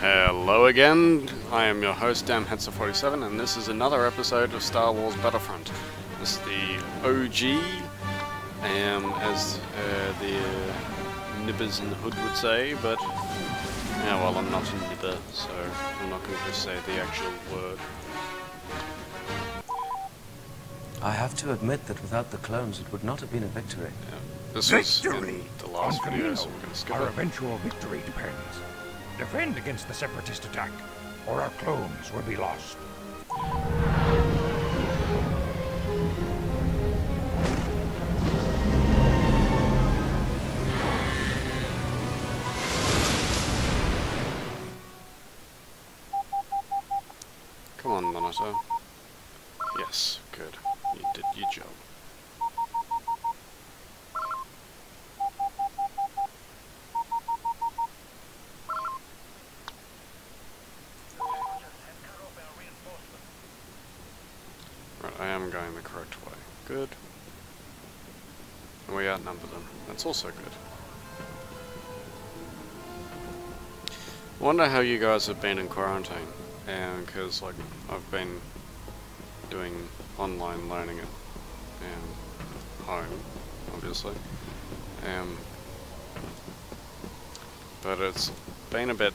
Hello again, I am your host DamnHetzer47 and this is another episode of Star Wars Battlefront. This is the OG, um, as uh, the uh, nibbers in the hood would say, but yeah, well I'm not a nibber, so I'm not going to say the actual word. I have to admit that without the clones it would not have been a victory. Yeah. This was Victory! in the last On video, so we're going to skip our it. eventual victory depends. Defend against the Separatist attack, or our clones will be lost. Wonder how you guys have been in quarantine. And because like I've been doing online learning at um, home, obviously. Um, but it's been a bit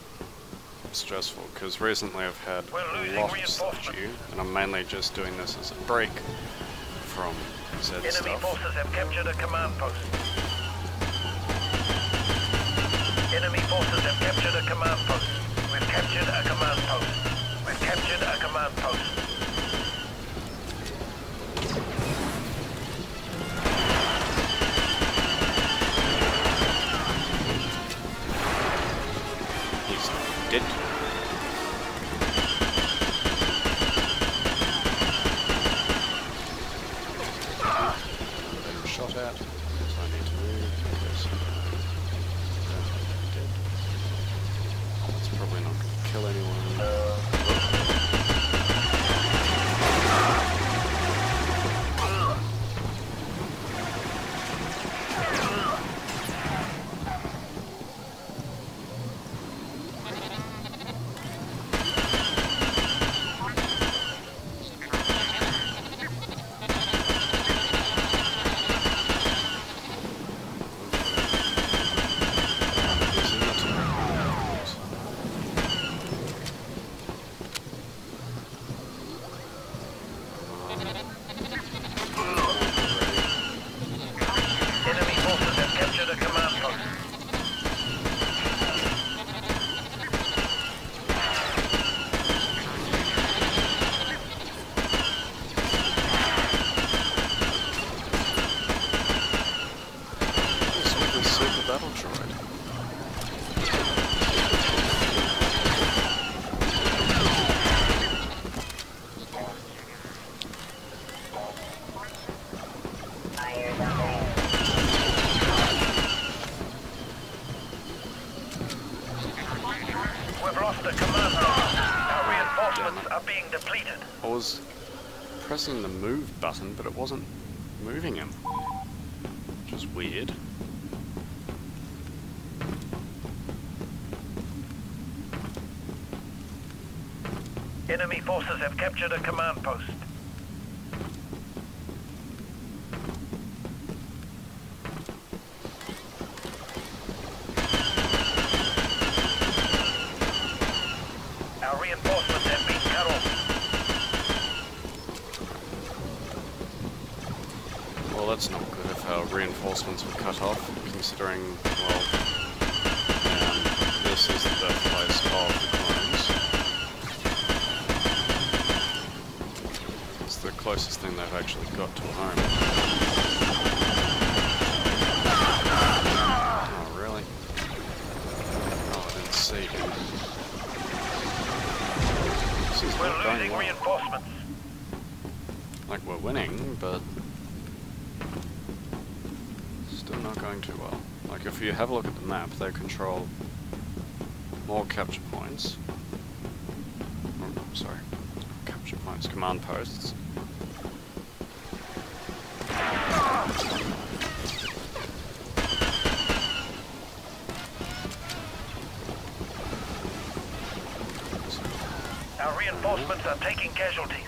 stressful because recently I've had a lot of due, and I'm mainly just doing this as a break from said Enemy stuff. forces have captured a command post. Pressing the move button, but it wasn't moving him. Which is weird. Enemy forces have captured a command post. Our reinforcements have been cut off. Well, that's not good if our reinforcements were cut off, considering, well, um, this is the birthplace of the clones. It's the closest thing they've actually got to a home. Like, if you have a look at the map, they control more capture points. Oh, sorry. Capture points, command posts. Our reinforcements are taking casualties.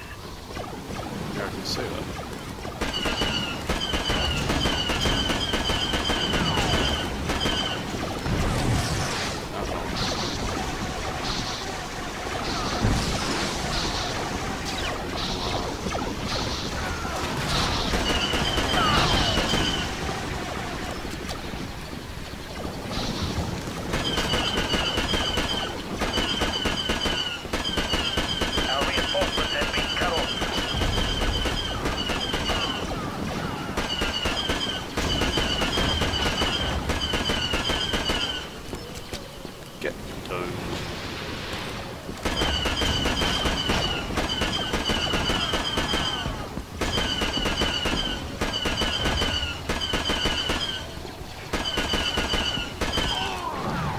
Yeah, I can see that. Our reinforcements have been cut off. Get done.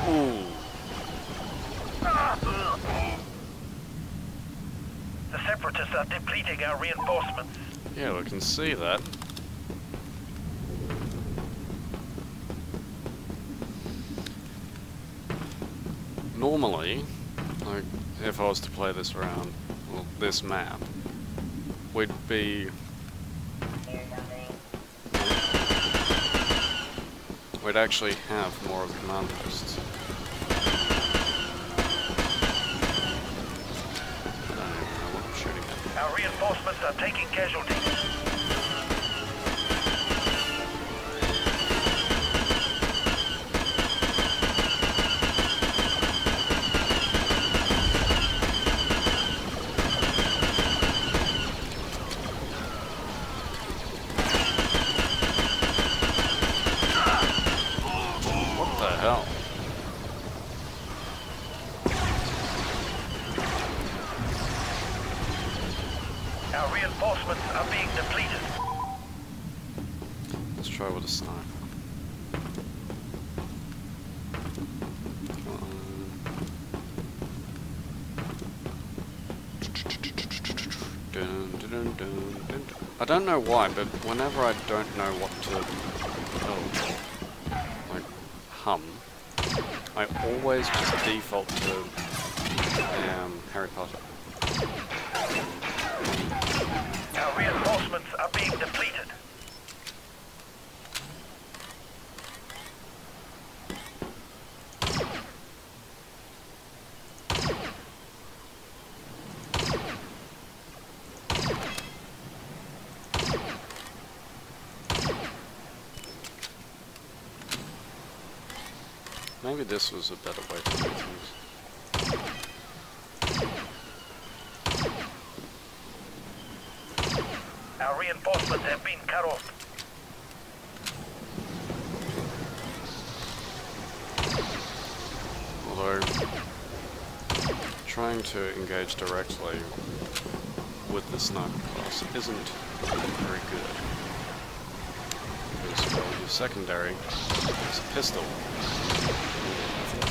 Ooh. The Separatists are depleting our reinforcements. Yeah, we can see that. Normally, like, if I was to play this round, well, this map, we'd be... We'd actually have more of the command posts. Our reinforcements are taking casualties. What the hell? Our reinforcements are being depleted. Let's try with a sniper. Dun, dun, dun, dun, dun, dun. I don't know why, but whenever I don't know what to oh, like hum, I always just default to um, Harry Potter. Our reinforcements are being depleted. This was a better way to do things. Our reinforcements have been cut off. Although, trying to engage directly with the sniper class isn't very good. Because, well, your secondary is a pistol.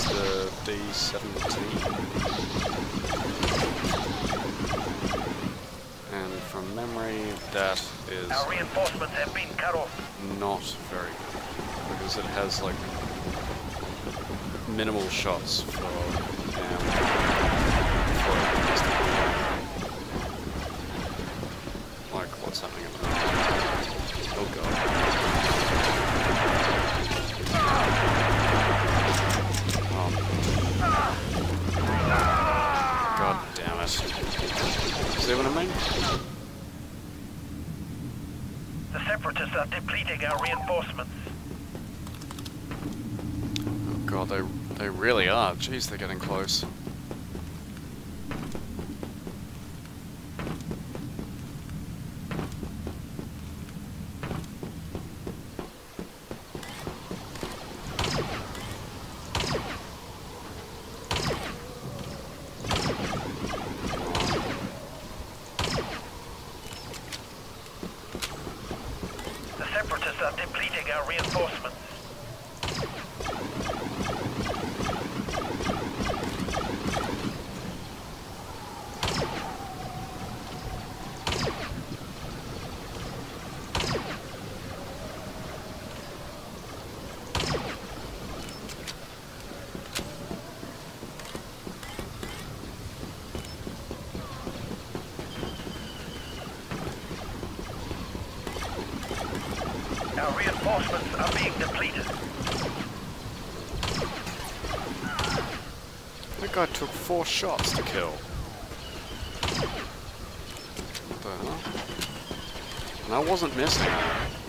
I think it's the D17. And from memory, that is Our reinforcements have been cut off. not very good. Because it has, like, minimal shots for, um, for. Like, what's happening at the moment? Oh god. See what I mean? The Separatists are depleting our reinforcements. Oh god, they, they really are. Jeez, they're getting close. Our reinforcements are being depleted. That guy took four shots to kill. What the hell? And I wasn't missing.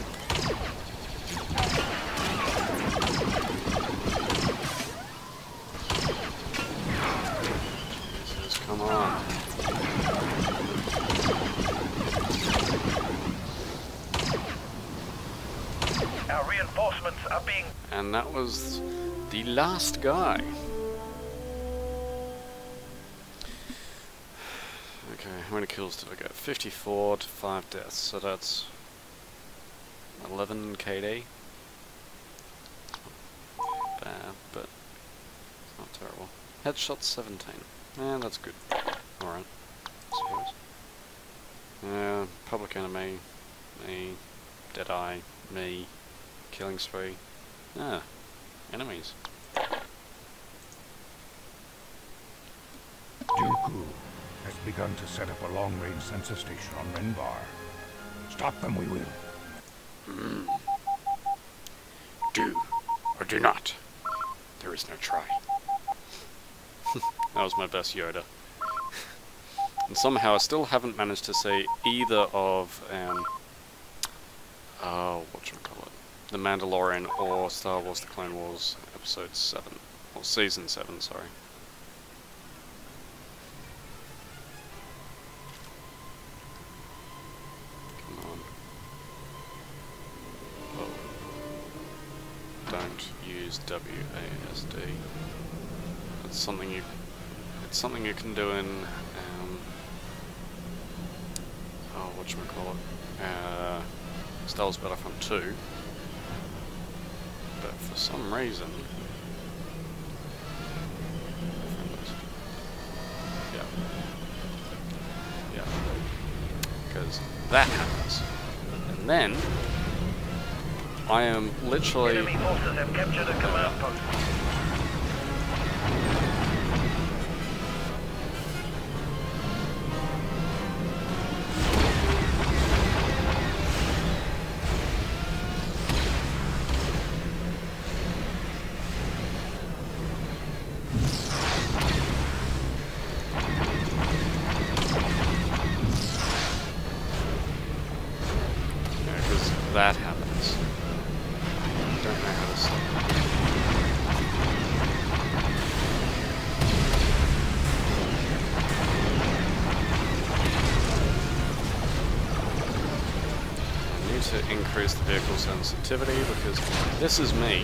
And that was the last guy. Okay, how many kills did I get? 54 to 5 deaths, so that's 11 KD. Bad, but it's not terrible. Headshot 17. Yeah, that's good. Alright. Yeah, Public Enemy, me, Deadeye, me, Killing Spree. Ah, enemies. Dooku has begun to set up a long-range sensor station on Rhen Var. Stop them, we will. Do or do not. There is no try. that was my best Yoda. and somehow I still haven't managed to say either of, um, uh, whatchamacallit, The Mandalorian or Star Wars The Clone Wars Episode 7. Or Season 7, sorry. Come on. Don't use WASD. It's something you it's something you can do in um, oh whatchamacallit uh Star Wars Battlefront 2 but for some reason yeah. Yeah. Because that happens. And then I am literally Enemy forces have captured a command post. This is me.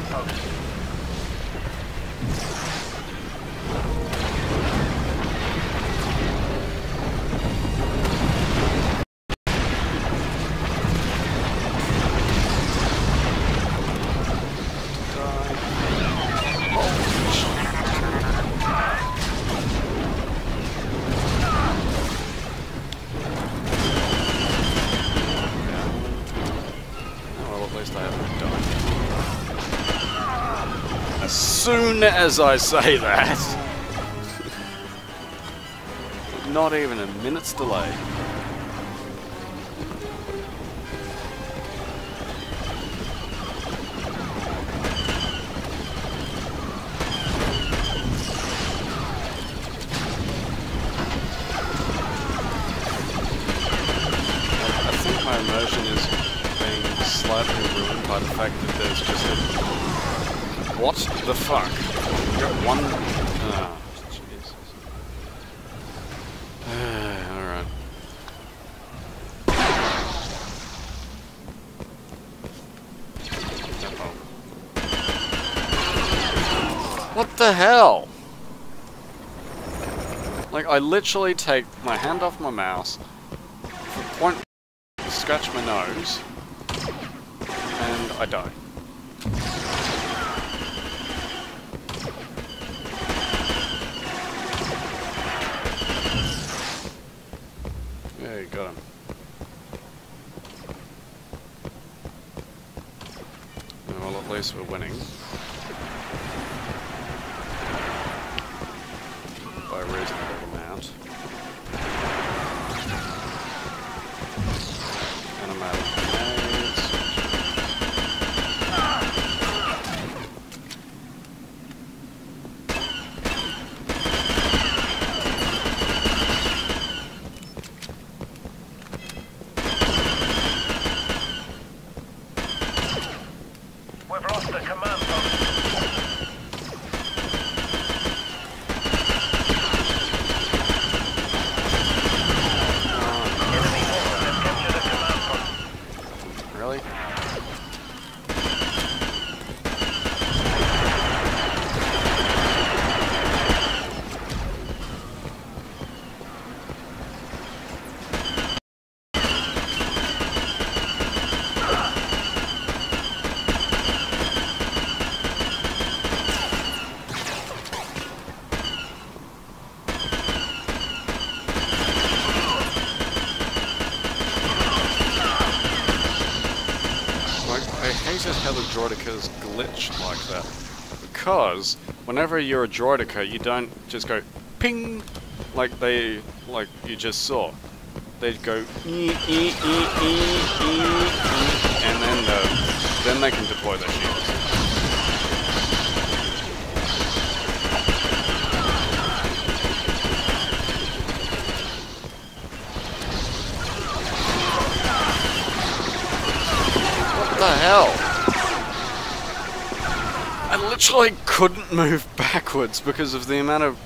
Captured as I say that, not even a minute's delay. What the hell? Like, I literally take my hand off my mouse, point, scratch my nose, and I die. Yeah, you got him. Well, at least we're winning. By a reasonable amount. And I'm out of grenades. We've lost the command post. Enemy forces have captured a command post. Really? Like, I hated how the droidekas glitch like that. Because whenever you're a droideka, you don't just go ping like they like you just saw. They'd go ee, ee, ee, ee, and then uh, then they can deploy their shields. What the hell? I literally couldn't move backwards because of the amount of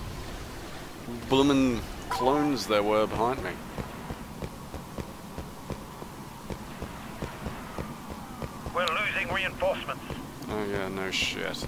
bloomin' clones there were behind me. We're losing reinforcements. Oh yeah, no shit.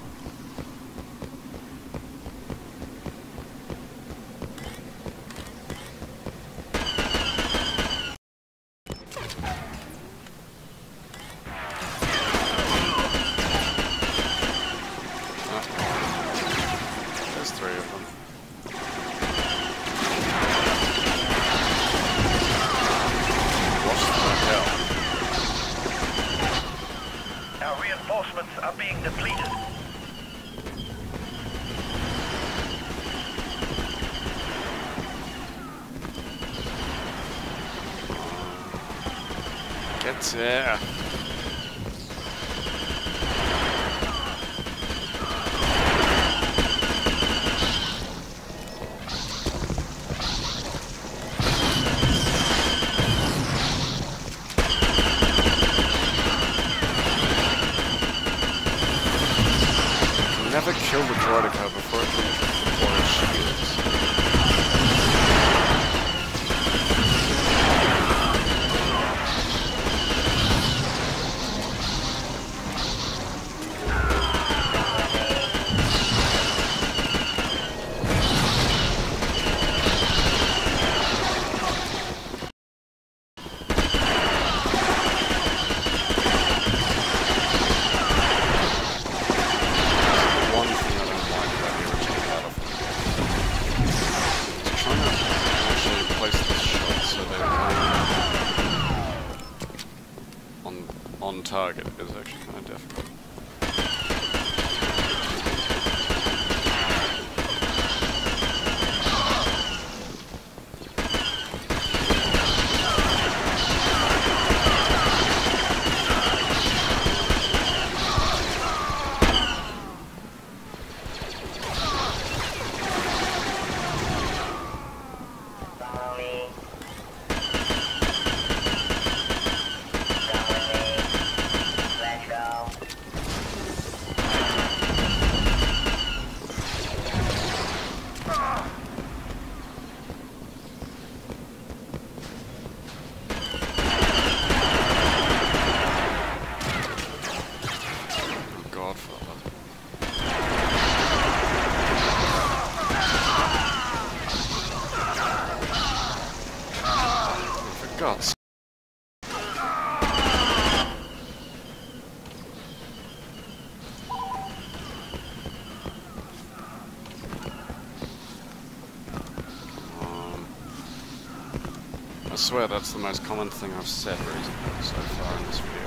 Swear that's the most common thing I've said recently so far in this video.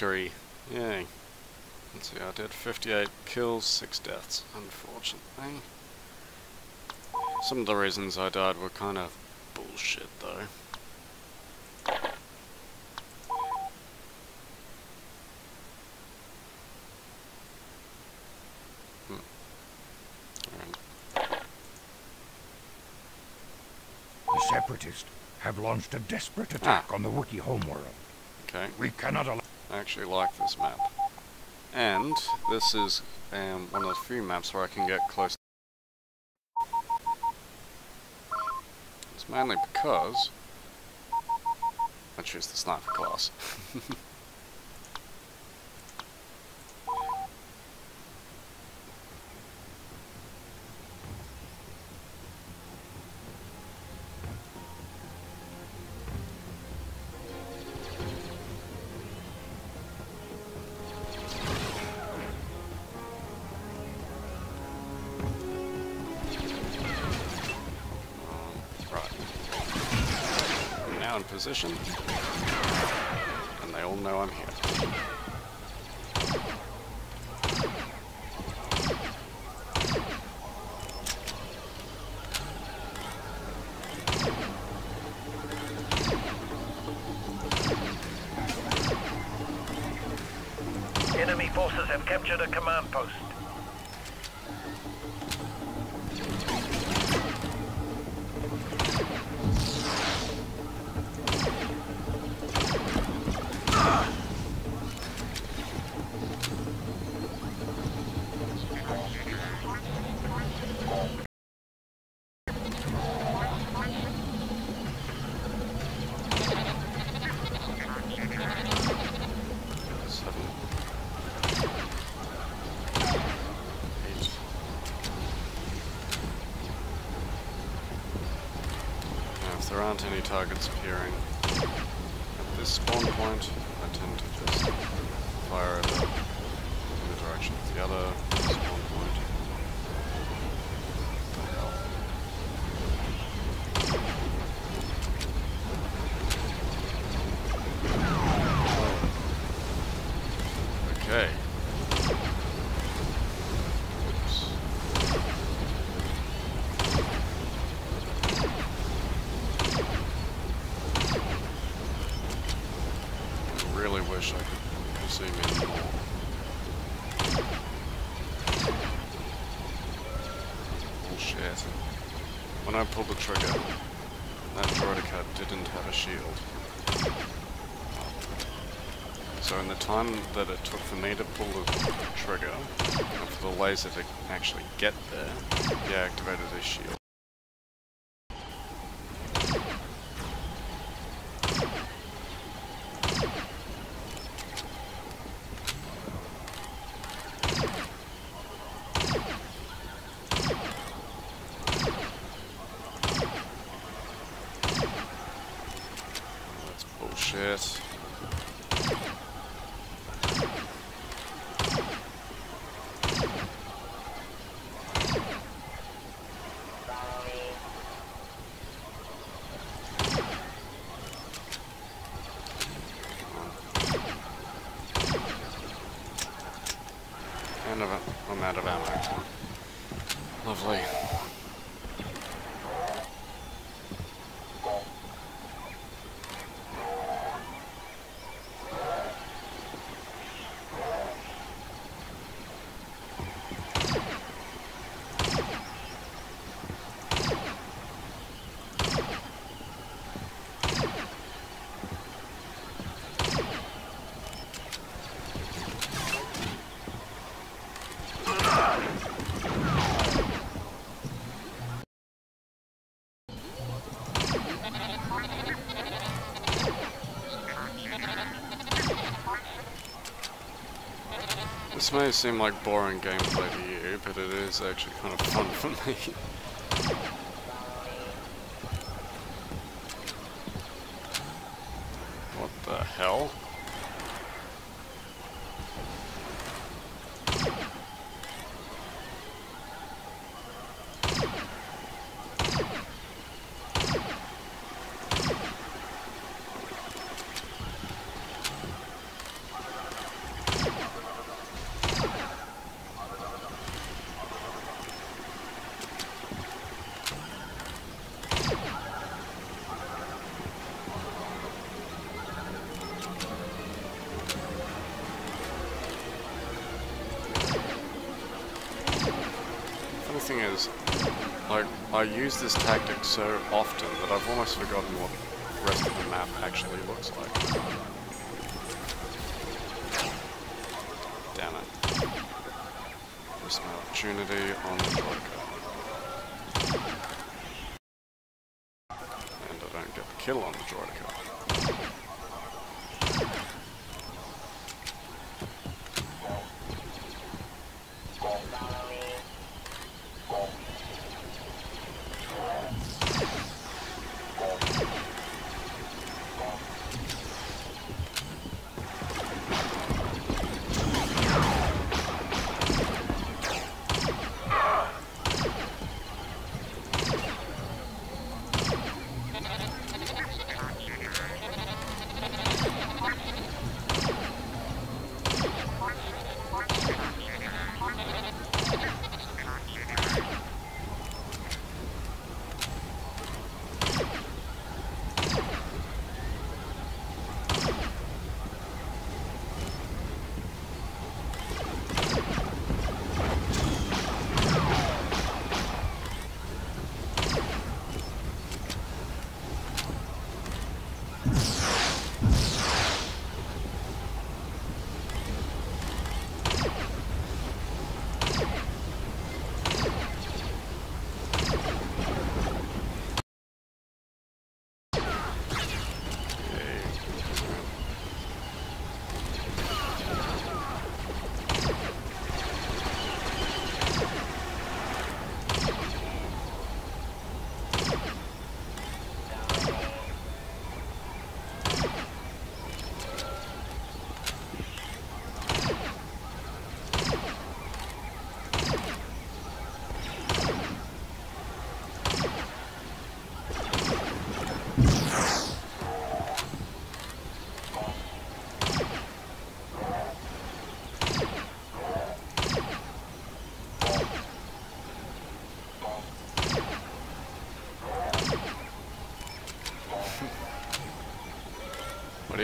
Victory. Yay. Let's see, I did 58 kills, 6 deaths, unfortunately. Some of the reasons I died were kind of bullshit, though. Hmm. The Separatists have launched a desperate attack Ah. on the Wookiee homeworld. Okay. We cannot allow... I actually like this map. And this is um, one of the few maps where I can get close. It's mainly because I choose the sniper class. position. And they all know I'm here. Enemy forces have captured a command post. Targets appearing at this spawn point, I tend to just fire it up in the direction of the other spawn point. What the hell? Okay. Oops. I really wish I could zoom in more. Bullshit. When I pulled the trigger, that droideka didn't have a shield. So in the time that it took for me to pull the trigger, and for the laser to actually get there, he activated his shield. That's bullshit. And I'm I'm out of ammo. Lovely. This may seem like boring gameplay to you, but it is actually kind of fun for me. thing is, like, I use this tactic so often that I've almost forgotten what the rest of the map actually looks like. Damn it. Missed my opportunity on the Droideka. And I don't get the kill on the Droideka.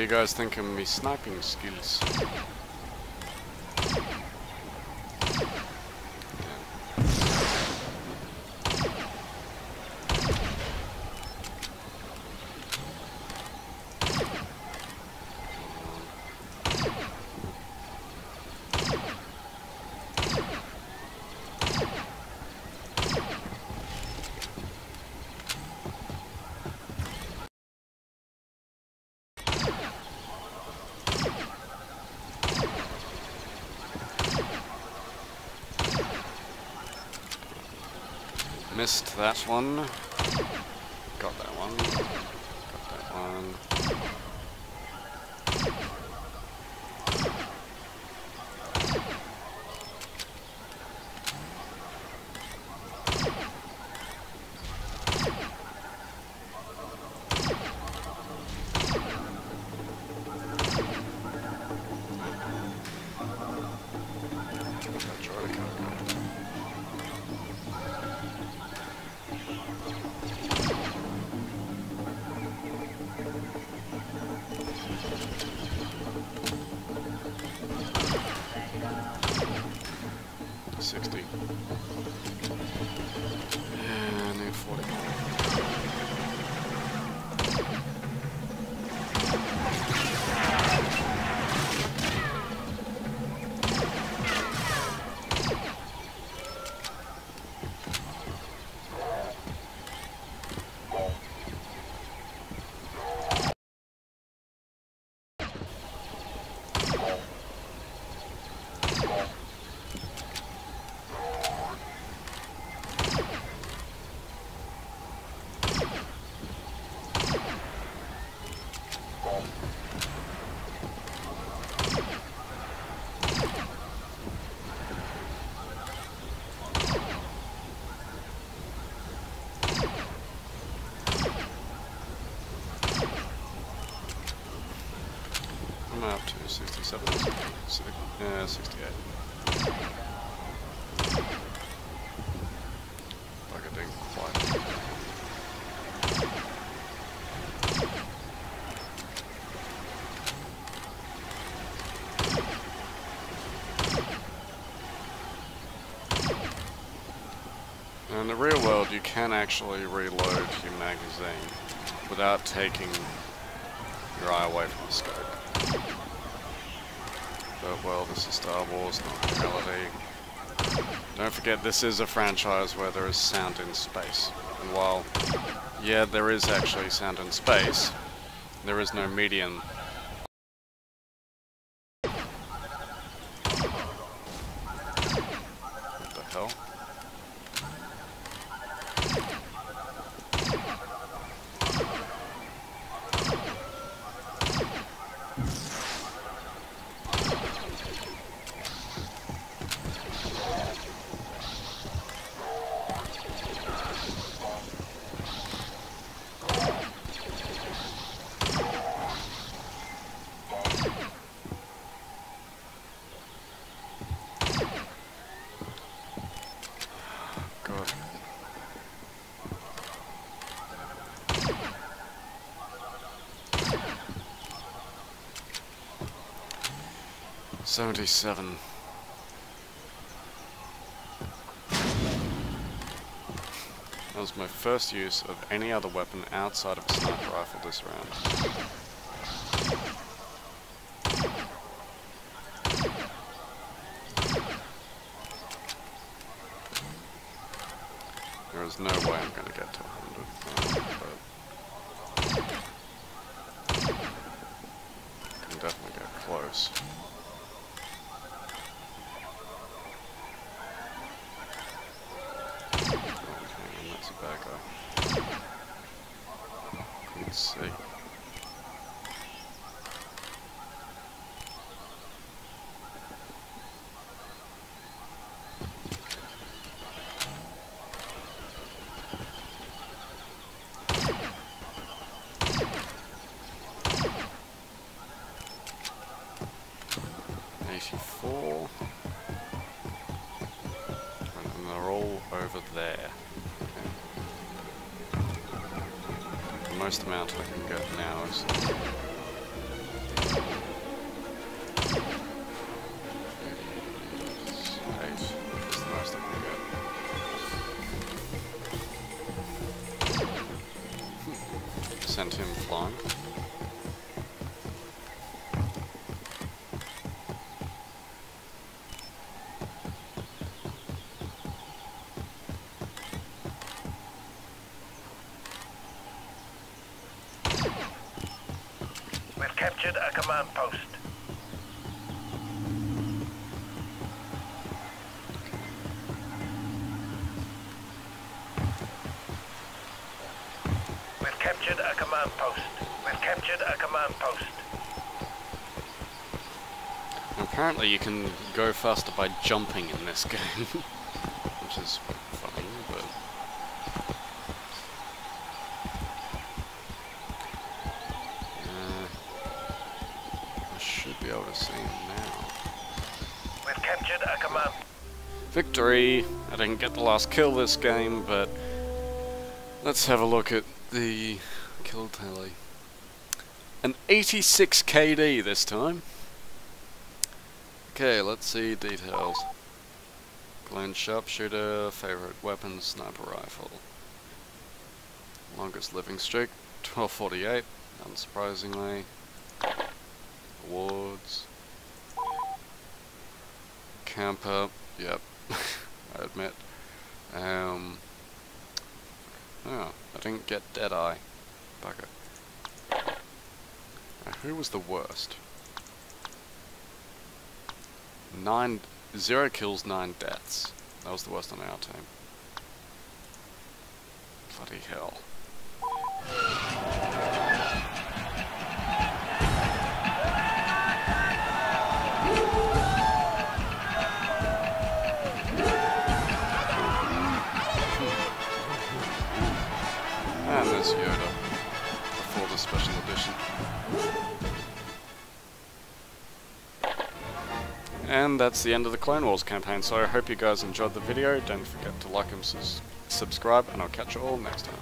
You guys think of me sniping skills? That one. 60. In the real world, you can actually reload your magazine without taking your eye away from the scope. But well, this is Star Wars, not reality. Don't forget, this is a franchise where there is sound in space. And while, yeah, there is actually sound in space, there is no medium. 77. That was my first use of any other weapon outside of a sniper rifle this round. Okay. Command post. We've captured a command post. We've captured a command post. Apparently you can go faster by jumping in this game, which is 3. I didn't get the last kill this game, but let's have a look at the kill tally. An 86 KD this time. Okay, let's see details. Clone sharpshooter, favorite weapon, sniper rifle. Longest living streak, 1248, unsurprisingly. Awards. Camper, yep. I admit. Um, oh, I didn't get Deadeye. Bugger. Now, who was the worst? Nine, zero kills, nine deaths. That was the worst on our team. Bloody hell. And that's the end of the Clone Wars campaign, so I hope you guys enjoyed the video. Don't forget to like and subscribe, and I'll catch you all next time.